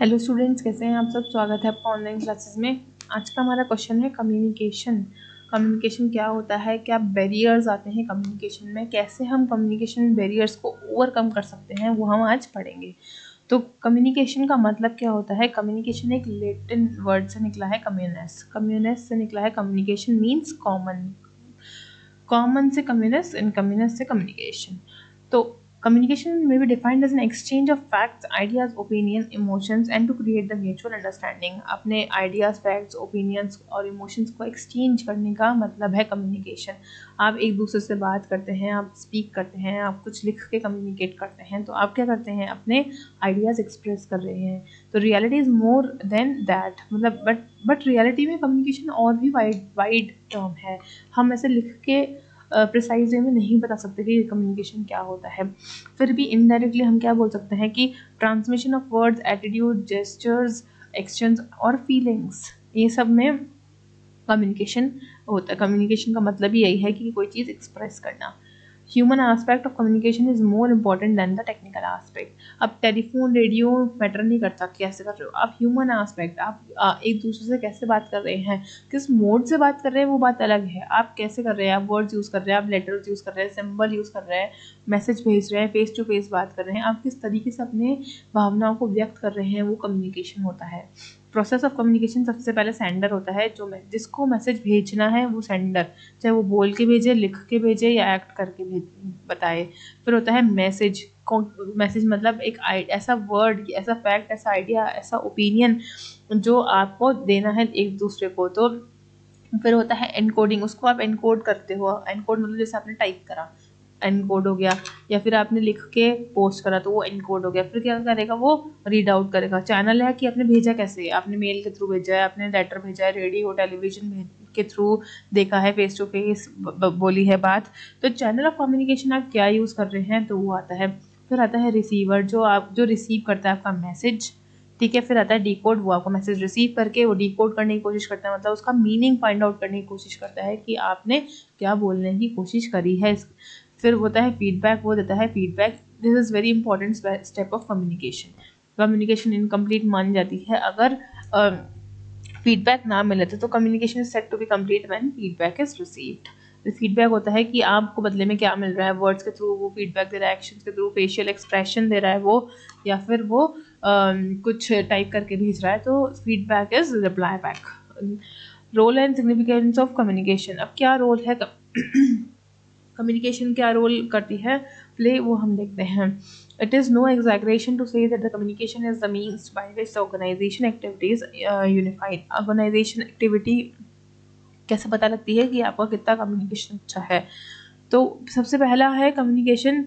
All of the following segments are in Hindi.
हेलो स्टूडेंट्स कैसे हैं आप सब? स्वागत है आपका ऑनलाइन क्लासेस में। आज का हमारा क्वेश्चन है कम्युनिकेशन कम्युनिकेशन क्या होता है? क्या बैरियर्स आते हैं कम्युनिकेशन में? कैसे हम कम्युनिकेशन बैरियर्स को ओवरकम कर सकते हैं, वो हम आज पढ़ेंगे। तो कम्युनिकेशन का मतलब क्या होता है? कम्युनिकेशन एक लेटिन वर्ड से निकला है कम्युनस कम्युनस से निकला है कम्युनिकेशन मीन्स कॉमन कॉमन से कम्युनस इन कम्युनस से कम्युनिकेशन तो Communication may be defined as an exchange of facts, ideas, opinion, emotions and to create the mutual understanding. अपने ideas, facts, opinions और emotions को exchange करने का मतलब है communication. आप एक दूसरे से बात करते हैं आप speak करते हैं आप कुछ लिख के communicate करते हैं तो आप क्या करते हैं अपने ideas express कर रहे हैं तो reality is more than that मतलब but but reality में communication और भी wide wide term है हम ऐसे लिख के प्रिसाइज वे में नहीं बता सकते कि कम्युनिकेशन क्या होता है। फिर भी इनडायरेक्टली हम क्या बोल सकते हैं कि transmission of words attitude gestures actions और फीलिंग्स ये सब में कम्युनिकेशन होता है। कम्युनिकेशन का मतलब ही यही है कि कोई चीज़ एक्सप्रेस करना। Human aspect of communication is more important than the technical aspect अब टेलीफोन रेडियो मैटर नहीं करता कैसे कर रहे हो। आप ह्यूमन आस्पेक्ट आप एक दूसरे से कैसे बात कर रहे हैं? किस मोड से बात कर रहे हैं, वो बात अलग है। आप कैसे कर रहे हैं? आप वर्ड्स यूज़ कर रहे हैं, आप लेटर्स यूज़ कर रहे हैं सिम्बल यूज़ कर रहे हैं मैसेज भेज रहे हैं फेस टू फेस बात कर रहे हैं। आप किस तरीके से अपने भावनाओं को व्यक्त कर रहे हैं, वो कम्युनिकेशन होता है। प्रोसेस ऑफ़ कम्युनिकेशन सबसे पहले सेंडर होता है, जो जिसको मैसेज भेजना है वो सेंडर चाहे वो बोल के भेजे, लिख के भेजे या एक्ट करके भेज, बताए। फिर होता है मैसेज मैसेज मतलब एक ऐसा वर्ड ऐसा फैक्ट ऐसा आइडिया ऐसा ओपिनियन जो आपको देना है एक दूसरे को। तो फिर होता है एनकोडिंग उसको आप एनकोड करते हो। एनकोड मतलब जैसे आपने टाइप करा। एनकोड हो गया, या फिर आपने लिख के पोस्ट करा तो वो एनकोड हो गया। फिर क्या करेगा, वो रीड आउट करेगा। चैनल है कि आपने भेजा कैसे? आपने मेल के थ्रू भेजा है, आपने लेटर भेजा है रेडियो टेलीविज़न के थ्रू देखा है फेस टू फेस बोली है बात। तो चैनल ऑफ़ कम्युनिकेशन आप क्या यूज़ कर रहे हैं तो वो आता है। फिर आता है रिसीवर जो आप, जो रिसीव करता है आपका मैसेज ठीक है, फिर आता है डी वो आपको मैसेज रिसीव करके वो डी करने की कोशिश करता है। मतलब उसका मीनिंग फाइंड आउट करने की कोशिश करता है कि आपने क्या बोलने की कोशिश करी है। फिर होता है फीडबैक वो देता है feedback this is very important step of communication communication incomplete मानी जाती है. अगर फीडबैक uh, ना मिले तो communication is said to be complete when feedback is received feedback होता है कि आपको बदले में क्या मिल रहा है? वर्ड्स के थ्रू वो फीडबैक दे रहा है एक्शन के थ्रू फेशियल एक्सप्रेशन दे रहा है वो या फिर वो आ, कुछ टाइप करके भेज रहा है तो feedback is reply back role and significance of communication अब क्या रोल है? कम्युनिकेशन क्या रोल करती है? प्ले वो हम देखते हैं। It is no exaggeration to say that the communication is the means by which organization activities unified organization activity कैसे पता लगती है कि आपका कितना कम्युनिकेशन अच्छा है? तो सबसे पहला है कम्युनिकेशन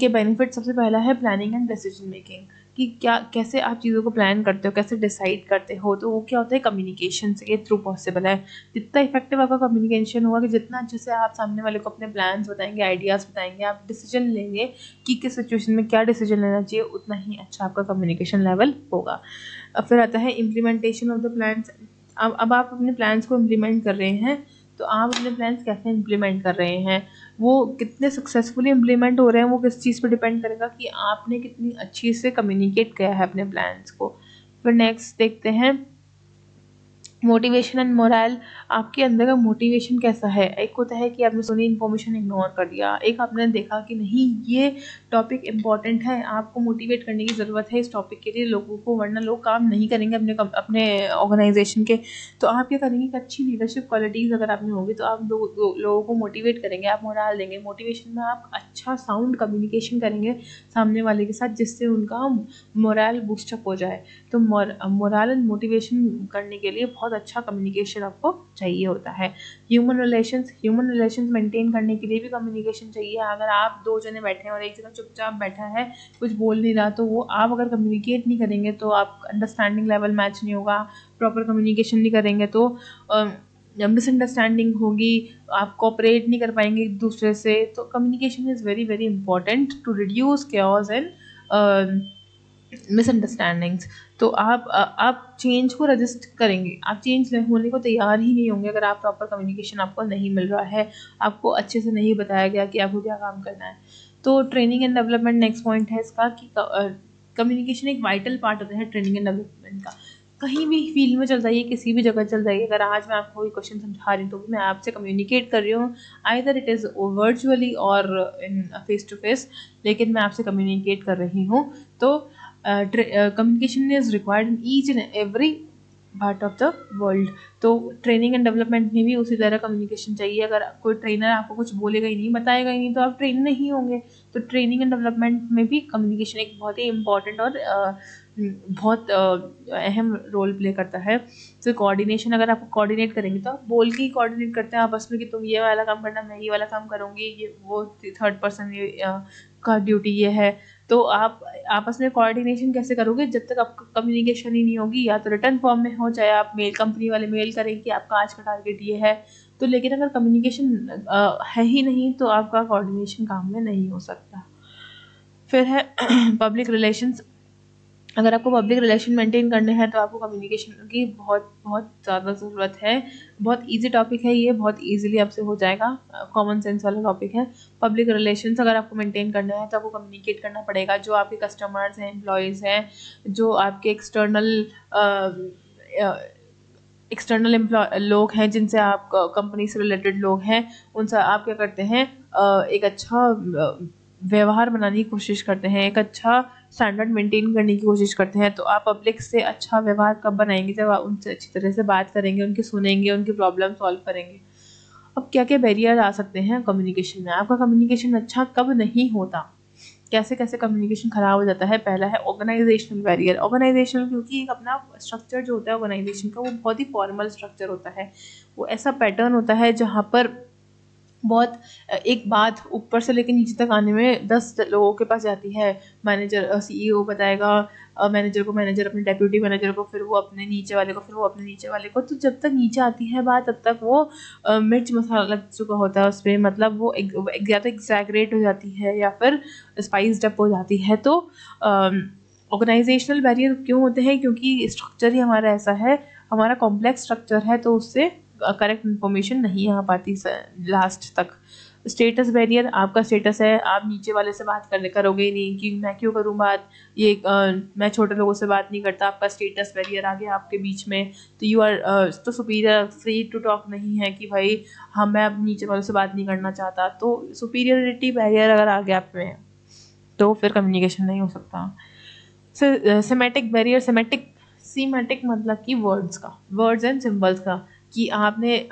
के बेनिफिट सबसे पहला है प्लानिंग एंड डिसीज़न मेकिंग कि क्या, कैसे आप चीज़ों को प्लान करते हो, कैसे डिसाइड करते हो तो वो क्या होता है कम्युनिकेशन से थ्रू पॉसिबल है। जितना इफ़ेक्टिव आपका कम्युनिकेशन होगा कि जितना अच्छे से आप सामने वाले को अपने प्लान्स बताएँगे आइडियाज़ बताएँगे, आप डिसीज़न लेंगे कि किस सिचुएशन में क्या डिसीज़न लेना चाहिए, उतना ही अच्छा आपका कम्युनिकेशन लेवल होगा। अब फिर आता है इम्प्लीमेंटेशन ऑफ़ द प्लान्स अब अब आप अपने प्लान्स को इम्प्लीमेंट कर रहे हैं तो आप अपने प्लान्स कैसे इम्प्लीमेंट कर रहे हैं? वो कितने सक्सेसफुली इम्प्लीमेंट हो रहे हैं, वो किस चीज़ पर डिपेंड करेगा कि आपने कितनी अच्छी से कम्युनिकेट किया है अपने प्लान्स को? फिर नेक्स्ट देखते हैं मोटिवेशन एंड मोरल, आपके अंदर का मोटिवेशन कैसा है? एक होता है कि आपने सुनी इन्फॉर्मेशन इग्नोर कर दिया। एक आपने देखा कि नहीं, ये टॉपिक इंपॉर्टेंट है, आपको मोटिवेट करने की ज़रूरत है इस टॉपिक के लिए लोगों को, वरना लोग काम नहीं करेंगे अपने अपने ऑर्गेनाइजेशन के। तो आप क्या करेंगे कि अच्छी लीडरशिप क्वालिटीज़ अगर आपने होगी तो आप लोगों को मोटिवेट करेंगे, आप मोरल देंगे। मोटिवेशन में आप अच्छा साउंड कम्युनिकेशन करेंगे सामने वाले के साथ, जिससे उनका मोरल बूस्टअप हो जाए। तो मोरल एंड मोटिवेशन करने के लिए बहुत अच्छा कम्युनिकेशन आपको चाहिए होता है। Human relations human relations maintain करने के लिए भी कम्युनिकेशन चाहिए। अगर आप दो जने बैठे हैं और एक जगह चुपचाप बैठा है, कुछ बोल नहीं रहा तो वो आप अगर कम्युनिकेट नहीं करेंगे तो आप अंडरस्टैंडिंग लेवल मैच नहीं होगा प्रॉपर कम्युनिकेशन नहीं करेंगे तो मिसअंडरस्टैंडिंग होगी, आप कोऑपरेट नहीं कर पाएँगे एक दूसरे से। तो communication is very very important to reduce chaos and misunderstandings तो आप आप चेंज को रजिस्ट करेंगे। आप चेंज होने को तैयार ही नहीं होंगे अगर आप प्रॉपर कम्युनिकेशन आपको नहीं मिल रहा है। आपको अच्छे से नहीं बताया गया कि आपको क्या काम करना है। तो training and development next point है इसका कि कम्युनिकेशन एक वाइटल पार्ट होता है ट्रेनिंग एंड डेवलपमेंट का। कहीं भी फ़ील्ड में चल जाइए, किसी भी जगह चल जाइए, अगर आज मैं आपको कोई क्वेश्चन समझा रही हूँ तो भी मैं आपसे कम्युनिकेट कर रही हूँ। आइदर इट इज़ वर्चुअली और इन फेस टू फेस लेकिन मैं आपसे कम्युनिकेट कर रही हूँ। तो communication is required in each and every part of the world तो ट्रेनिंग एंड डेवलपमेंट में भी उसी तरह कम्युनिकेशन चाहिए। अगर कोई ट्रेनर आपको कुछ बोलेगा ही नहीं, बताएगा ही नहीं तो आप ट्रेन नहीं होंगे। तो ट्रेनिंग एंड डेवलपमेंट में भी कम्युनिकेशन एक बहुत ही इंपॉर्टेंट और बहुत अहम रोल प्ले करता है। तो कोऑर्डिनेशन अगर आप कोऑर्डिनेट करेंगे तो आप बोल के ही कोऑर्डिनेट करते हैं आपस में कि तुम ये वाला काम करना, मैं ये वाला काम करूँगी, ये वो थर्ड पर्सन ये का ड्यूटी ये है। तो आप, आपस में कोऑर्डिनेशन कैसे करोगे? जब तक आपका कम्युनिकेशन ही नहीं होगी, या तो रिटर्न फॉर्म में हो, चाहे आप मेल कंपनी वाले मेल करें कि आपका आज का टारगेट ये है। तो लेकिन अगर कम्युनिकेशन है ही नहीं तो आपका कोऑर्डिनेशन काम में नहीं हो सकता। फिर है पब्लिक रिलेशंस अगर आपको पब्लिक रिलेशन मेंटेन करने हैं तो आपको कम्युनिकेशन की बहुत बहुत ज़्यादा ज़रूरत है। बहुत इजी टॉपिक है ये, बहुत इजीली आपसे हो जाएगा। कॉमन सेंस वाला टॉपिक है। पब्लिक रिलेशंस अगर आपको मेंटेन करना है तो आपको कम्युनिकेट करना पड़ेगा। जो आपके कस्टमर्स हैं एम्प्लॉयज़ हैं, जो आपके एक्सटर्नल एक्सटर्नल लोग हैं, जिनसे आप कंपनी से रिलेटेड लोग हैं, उनसे आप क्या करते हैं एक अच्छा व्यवहार बनाने की कोशिश करते हैं। एक अच्छा स्टैंडर्ड मेंटेन करने की कोशिश करते हैं तो आप पब्लिक से अच्छा व्यवहार कब बनाएँगे? जब आप उनसे अच्छी तरह से बात करेंगे, उनकी सुनेंगे, उनकी प्रॉब्लम सॉल्व करेंगे। अब क्या क्या बैरियर आ सकते हैं कम्युनिकेशन में? आपका कम्युनिकेशन अच्छा कब नहीं होता? कैसे कैसे कम्युनिकेशन ख़राब हो जाता है? पहला है ऑर्गेनाइजेशनल बैरियर ऑर्गेनाइजेशनल क्योंकि एक अपना स्ट्रक्चर जो होता है ऑर्गेनाइजेशन का, वो बहुत ही फॉर्मल स्ट्रक्चर होता है। वो ऐसा पैटर्न होता है जहाँ पर बहुत एक बात ऊपर से लेकर नीचे तक आने में दस लोगों के पास जाती है। मैनेजर सीईओ बताएगा मैनेजर को मैनेजर, अपने डेप्यूटी मैनेजर को, फिर वो अपने नीचे वाले को, फिर वो अपने नीचे वाले को। तो जब तक नीचे आती है बात, तब तक वो मिर्च मसाला लग चुका होता है उस पर मतलब वो या तो एग्जैगरेट हो जाती है या फिर स्पाइस डप हो जाती है। तो ऑर्गेनाइजेशनल बैरियर क्यों होते हैं? क्योंकि स्ट्रक्चर ही हमारा ऐसा है, हमारा कॉम्प्लेक्स स्ट्रक्चर है तो उससे करेक्ट इन्फॉर्मेशन नहीं आ पाती लास्ट तक। स्टेटस बैरियर आपका स्टेटस है आप नीचे वाले से बात करने करोगे नहीं कि मैं क्यों करूँ बात? ये आ, मैं छोटे लोगों से बात नहीं करता आपका स्टेटस बैरियर आ गया आपके बीच में। तो यू आर तो सुपीरियर फ्री टू टॉक नहीं है कि भाई हाँ मैं अब नीचे वालों से बात नहीं करना चाहता। तो सुपीरियरिटी बैरियर अगर आ गया आप में तो फिर कम्युनिकेशन नहीं हो सकता। सेमेटिक बैरियर सेमेटिक सीमेटिक मतलब कि वर्ड्स का वर्ड्स एंड सिम्बल्स का। कि आपने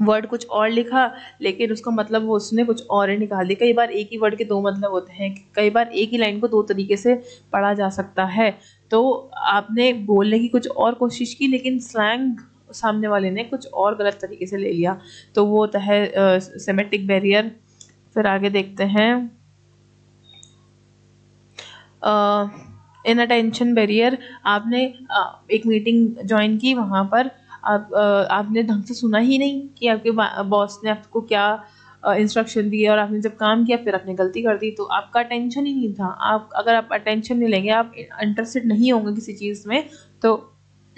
वर्ड कुछ और लिखा, लेकिन उसका मतलब वो उसने कुछ और ही निकाल दिया। कई बार एक ही वर्ड के दो मतलब होते हैं कई बार एक ही लाइन को दो तरीके से पढ़ा जा सकता है। तो आपने बोलने की कुछ और कोशिश की, लेकिन स्लैंग सामने वाले ने कुछ और गलत तरीके से ले लिया। तो वो होता है सेमेटिक बैरियर फिर आगे देखते हैं। इन अटेंशन बैरियर आपने एक मीटिंग ज्वाइन की वहाँ पर। आप आपने ढंग से सुना ही नहीं कि आपके बॉस ने आपको क्या इंस्ट्रक्शन दिए और आपने जब काम किया फिर आपने गलती कर दी तो आपका अटेंशन ही नहीं था। आप, अगर आप अटेंशन नहीं लेंगे, आप इंटरेस्टेड नहीं होंगे किसी चीज़ में तो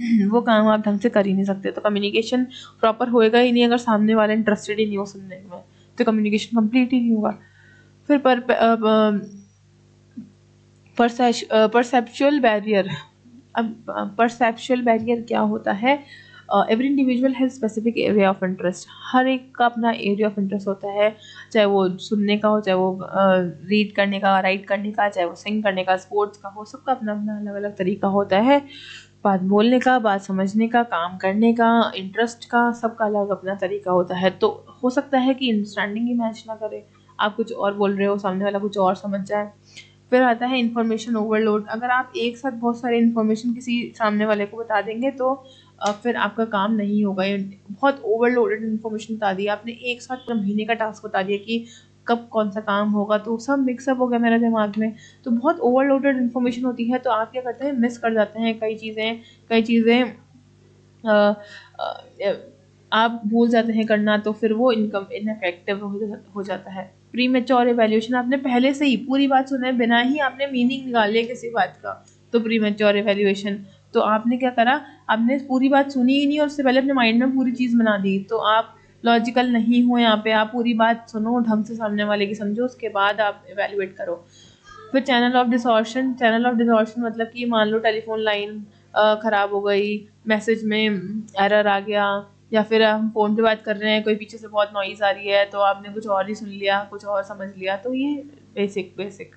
वो काम आप ढंग से कर ही नहीं सकते। तो कम्युनिकेशन प्रॉपर होएगा ही नहीं अगर सामने वाले इंटरेस्टेड ही नहीं हो सुनने में। तो कम्युनिकेशन कंप्लीट ही नहीं होगा। फिर पर परसेप्चुअल बैरियर अब परसेप्चुअल बैरियर क्या होता है? Every individual has specific area of interest हर एक का अपना एरिया ऑफ़ इंटरेस्ट होता है चाहे वो सुनने का हो चाहे वो रीड uh, करने का राइट करने का चाहे वो सिंग करने का स्पोर्ट्स का हो सबका अपना अपना अलग अलग तरीका होता है। बात बोलने का बात समझने का काम करने का इंटरेस्ट का सबका अलग अपना तरीका होता है। तो हो सकता है कि अंडरस्टैंडिंग ही मैच ना करे। आप कुछ और बोल रहे हो सामने वाला कुछ और समझ जाए। फिर आता है इन्फॉर्मेशन ओवरलोड अगर आप एक साथ बहुत सारे इन्फॉर्मेशन किसी सामने वाले को बता देंगे तो फिर आपका काम नहीं होगा। बहुत ओवरलोडेड इन्फॉर्मेशन बता दी आपने एक साथ महीने का टास्क बता दिया कि कब कौन सा काम होगा। तो सब मिक्सअप हो गया मेरे दिमाग में। तो बहुत ओवरलोडेड इन्फॉर्मेशन होती है तो आप क्या करते हैं? मिस कर जाते हैं कई चीज़ें। कई चीज़ें आप भूल जाते हैं करना तो फिर वो इनकम इनफेक्टिव हो जाता है। प्री मेच्योर एवेल्यूशन आपने पहले से ही पूरी बात सुना है। बिना ही आपने मीनिंग निकाल लिया किसी बात का। तो प्री मेच्योर एवेल्यूशन तो आपने क्या करा? आपने पूरी बात सुनी ही नहीं और उससे पहले अपने माइंड में पूरी चीज़ बना दी। तो आप लॉजिकल नहीं हो यहाँ पे। आप पूरी बात सुनो, ढंग से सामने वाले की समझो, उसके बाद आप एवेलुएट करो। फिर channel of distortion channel of distortion मतलब कि मान लो टेलीफोन लाइन ख़राब हो गई मैसेज में एरर आ गया, या फिर हम फ़ोन पे बात कर रहे हैं, कोई पीछे से बहुत नॉइज़ आ रही है तो आपने कुछ और ही सुन लिया, कुछ और समझ लिया। तो ये बेसिक बेसिक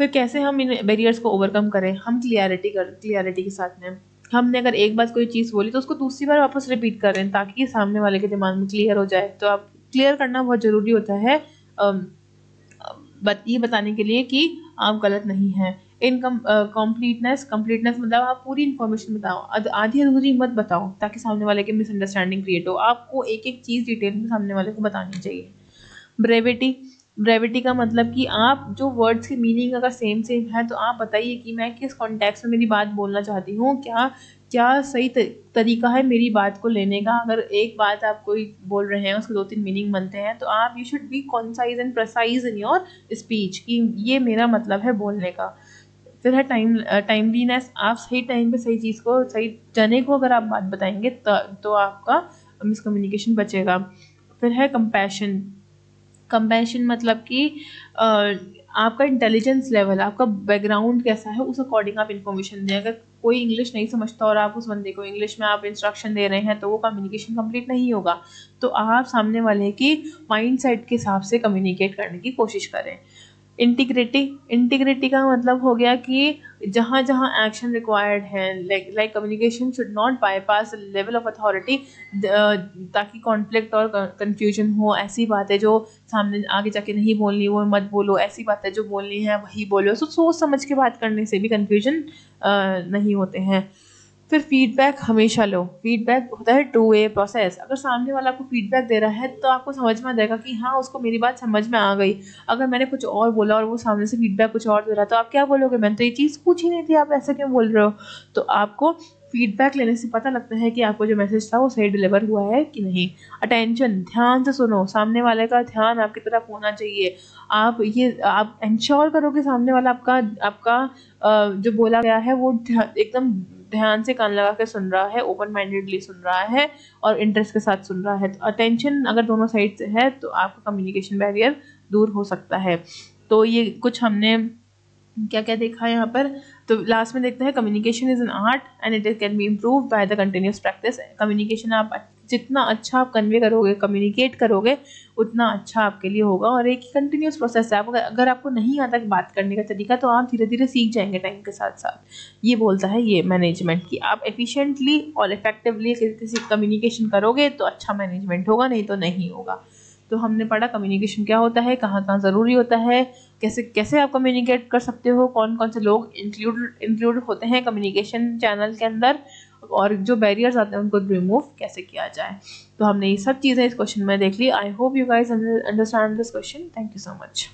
फिर कैसे हम इन बैरियर्स को ओवरकम करें? हम क्लियरिटी कर क्लियरिटी के साथ में। हमने अगर एक बार कोई चीज़ बोली तो उसको दूसरी बार वापस रिपीट करें ताकि सामने वाले के दिमाग में क्लियर हो जाए। तो आप क्लियर करना बहुत ज़रूरी होता है। बत, ये बताने के लिए कि आप गलत नहीं हैं। इनकम कम्प्लीटनेस कम्प्लीटनेस मतलब आप पूरी इन्फॉर्मेशन बताओ। आधी अधूरी मत बताओ ताकि सामने वाले की मिसअंडरस्टैंडिंग क्रिएट हो। आपको एक एक चीज़ डिटेल में सामने वाले को बतानी चाहिए। ब्रेविटी ब्रेविटी का मतलब कि आप जो वर्ड्स की मीनिंग अगर सेम सेम है तो आप बताइए कि मैं किस कॉन्टेक्स्ट में मेरी बात बोलना चाहती हूँ, क्या क्या सही तरीका है मेरी बात को लेने का? अगर एक बात आप कोई बोल रहे हैं, उसके दो तीन मीनिंग बनते हैं तो आप you should be concise and precise in your speech कि ये मेरा मतलब है बोलने का। फिर है टाइम टाइमलीनेस आप सही टाइम पे सही चीज़ को, सही जने को अगर आप बात बताएँगे तो आपका मिसकम्युनिकेशन बचेगा। फिर है कंपैशन कंपैशन मतलब कि आपका इंटेलिजेंस लेवल आपका बैकग्राउंड कैसा है, उस अकॉर्डिंग आप इन्फॉर्मेशन दें। अगर कोई इंग्लिश नहीं समझता और आप उस बंदे को इंग्लिश में आप इंस्ट्रक्शन दे रहे हैं तो वो कम्युनिकेशन कंप्लीट नहीं होगा। तो आप सामने वाले की माइंड सेट के हिसाब से कम्युनिकेट करने की कोशिश करें। इंटीग्रिटी इंटीग्रिटी का मतलब हो गया कि जहाँ जहाँ एक्शन रिक्वायर्ड है like like communication should not bypass level of authority ताकि कॉन्फ्लिक्ट और कन्फ्यूज़न हो। ऐसी बातें जो सामने आगे जाके नहीं बोलनी, वो मत बोलो। ऐसी बातें जो बोलनी है, वही बोलो। सो, सोच समझ के बात करने से भी कन्फ्यूज़न नहीं होते हैं। फिर फीडबैक हमेशा लो। फीडबैक होता है टू वे प्रोसेस अगर सामने वाला आपको फीडबैक दे रहा है तो आपको समझ में आ जाएगा कि हाँ उसको मेरी बात समझ में आ गई। अगर मैंने कुछ और बोला और वो सामने से फीडबैक कुछ और दे रहा तो आप क्या बोलोगे? मैंने तो ये चीज़ पूछी नहीं थी, आप ऐसे क्यों बोल रहे हो? तो आपको फीडबैक लेने से पता लगता है कि आपको जो मैसेज था वो सही डिलीवर हुआ है कि नहीं। अटेंशन ध्यान से सुनो। सामने वाले का ध्यान आपकी तरफ़ होना चाहिए। आप ये, आप इंश्योर करो कि सामने वाला आपका आपका जो बोला गया है वो एकदम ध्यान से कान लगा के सुन रहा है ओपन माइंडेडली सुन रहा है और इंटरेस्ट के साथ सुन रहा है। तो अटेंशन अगर दोनों साइड से है तो आपका कम्युनिकेशन बैरियर दूर हो सकता है। तो ये कुछ हमने क्या क्या देखा यहाँ पर? तो लास्ट में देखते हैं communication is an art and it can be improve by the continuous practice communication आप जितना अच्छा आप कन्वे करोगे कम्युनिकेट करोगे, उतना अच्छा आपके लिए होगा और एक कंटिन्यूस प्रोसेस है। आप अगर आपको नहीं आता बात करने का तरीका तो आप धीरे धीरे सीख जाएँगे टाइम के साथ साथ ये बोलता है ये मैनेजमेंट कि। आप एफिशिएंटली और इफेक्टिवली किसी कम्युनिकेशन करोगे तो अच्छा मैनेजमेंट होगा, नहीं तो नहीं होगा। तो हमने पढ़ा कम्युनिकेशन क्या होता है, कहाँ कहाँ ज़रूरी होता है, कैसे कैसे आप कम्युनिकेट कर सकते हो, कौन कौन से लोग इंक्लूड इंक्लूड होते हैं कम्युनिकेशन चैनल के अंदर, और जो बैरियर्स आते हैं उनको रिमूव कैसे किया जाए। तो हमने ये सब चीज़ें इस क्वेश्चन में देख ली। I hope you guys understand this question thank you so much